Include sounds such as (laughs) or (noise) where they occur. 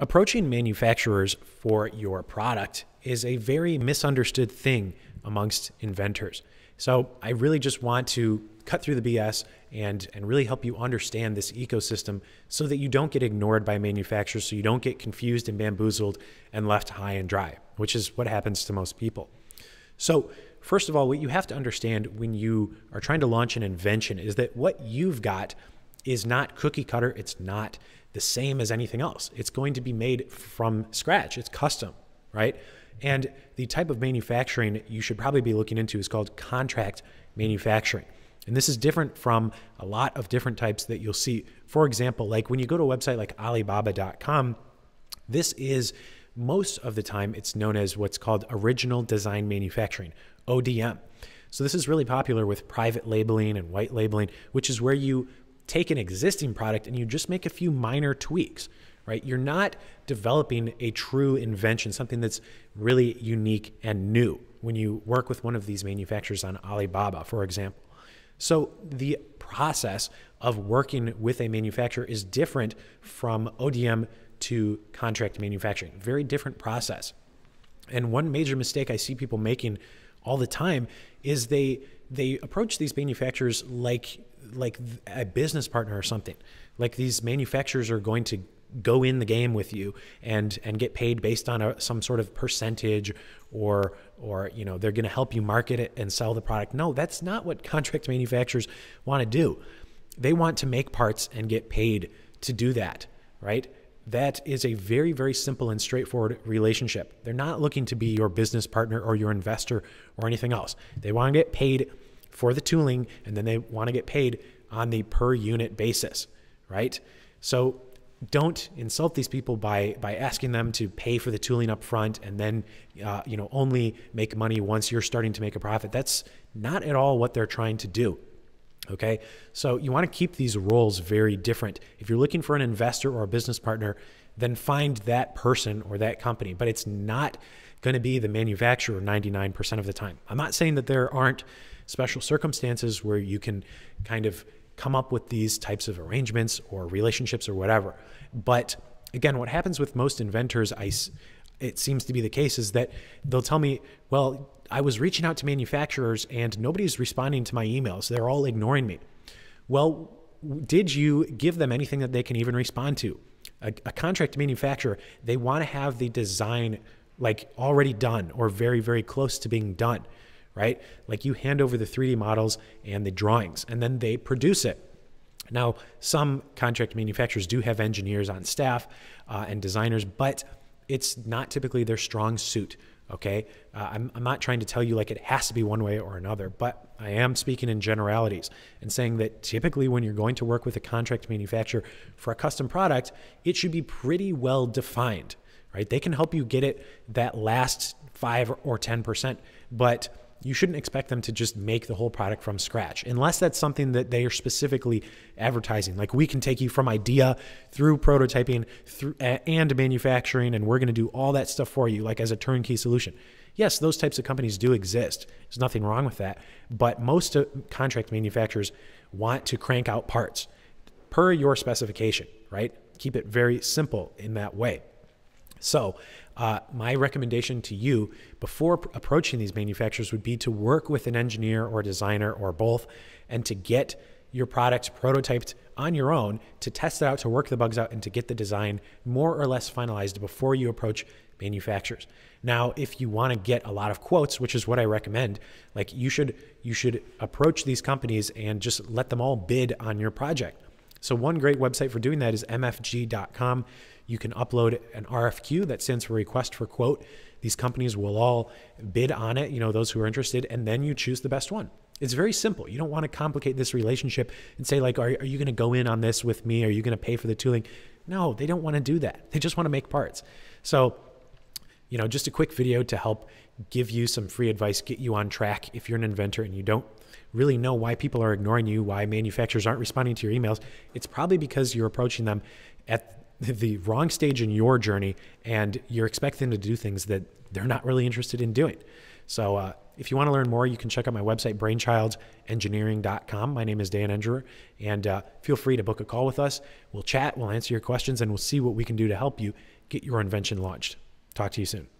Approaching manufacturers for your product is a very misunderstood thing amongst inventors. So I really just want to cut through the BS and, and really help you understand this ecosystem so that you don't get ignored by manufacturers, so you don't get confused and bamboozled and left high and dry, which is what happens to most people. So, first of all, what you have to understand when you are trying to launch an invention is that what you've got is not cookie cutter, it's not the same as anything else. It's going to be made from scratch, it's custom, right? And the type of manufacturing you should probably be looking into is called contract manufacturing. And this is different from a lot of different types that you'll see. For example, like when you go to a website like Alibaba.com, this is most of the time it's known as what's called original design manufacturing, ODM. So this is really popular with private labeling and white labeling, which is where you take an existing product and you just make a few minor tweaks, right? You're not developing a true invention, something that's really unique and new when you work with one of these manufacturers on Alibaba, for example. So the process of working with a manufacturer is different from ODM to contract manufacturing. Very different process. And one major mistake I see people making all the time is they they approach these manufacturers like like a business partner or something. Like these manufacturers are going to go in the game with you and and get paid based on a, some sort of percentage or or you know they're going to help you market it and sell the product. No, that's not what (laughs) contract manufacturers want to do. They want to make parts and get paid to do that, right? That is a very, very simple and straightforward relationship. They're not looking to be your business partner or your investor or anything else. They want to get paid for the tooling and then they want to get paid on the per unit basis, right? So don't insult these people by by asking them to pay for the tooling up front and then uh, you know only make money once you're starting to make a profit. That's not at all what they're trying to do. Okay, so you want to keep these roles very different. If you're looking for an investor or a business partner, then find that person or that company, but it's not going to be the manufacturer 99% of the time. I'm not saying that there aren't special circumstances where you can kind of come up with these types of arrangements or relationships or whatever. But again, what happens with most inventors, I, it seems to be the case, is that they'll tell me, well, I was reaching out to manufacturers and nobody's responding to my emails. They're all ignoring me. Well, did you give them anything that they can even respond to? A, a contract manufacturer, they want to have the design like already done or very, very close to being done right? Like you hand over the 3D models and the drawings, and then they produce it. Now, some contract manufacturers do have engineers on staff uh, and designers, but it's not typically their strong suit. Okay, uh, I'm, I'm not trying to tell you like it has to be one way or another, but I am speaking in generalities and saying that typically when you're going to work with a contract manufacturer for a custom product, it should be pretty well defined, right? They can help you get it that last five or 10%, but you shouldn't expect them to just make the whole product from scratch unless that's something that they are specifically advertising. Like we can take you from idea through prototyping through and manufacturing and we're going to do all that stuff for you like as a turnkey solution. Yes those types of companies do exist. There's nothing wrong with that. But most uh, contract manufacturers want to crank out parts per your specification right? Keep it very simple in that way so uh, my recommendation to you before pr- approaching these manufacturers would be to work with an engineer or a designer or both and to get your product prototyped on your own to test it out, to work the bugs out, and to get the design more or less finalized before you approach manufacturers. Now, if you want to get a lot of quotes, which is what I recommend, like you should you should approach these companies and just let them all bid on your project. So one great website for doing that is mfg.com. You can upload an RFQ that stands for request for quote. These companies will all bid on it, you know, those who are interested, and then you choose the best one. It's very simple. You don't want to complicate this relationship and say, like, are, are you going to go in on this with me? Are you going to pay for the tooling? No, they don't want to do that. They just want to make parts. So, you know, just a quick video to help give you some free advice, get you on track if you're an inventor and you don't really know why people are ignoring you, why manufacturers aren't responding to your emails. It's probably because you're approaching them at the wrong stage in your journey and you're expecting to do things that they're not really interested in doing. So uh, if you want to learn more, you can check out my website, brainchildengineering.com. My name is Dan Engerer, and uh, feel free to book a call with us. We'll chat, we'll answer your questions, and we'll see what we can do to help you get your invention launched. Talk to you soon.